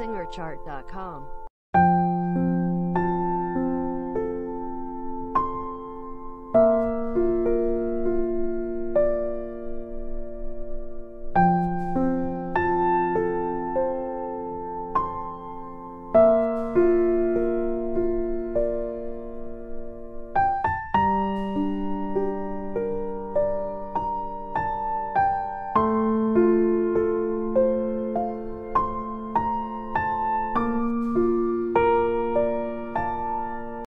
SingerChart.com